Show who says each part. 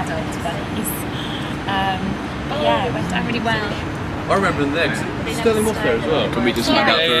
Speaker 1: adult bunnies. Um, but yeah, it went down really well.
Speaker 2: I remember them there 'cause Stirling Moss there as well.
Speaker 3: Can we just
Speaker 1: Yeah.
Speaker 3: hang out for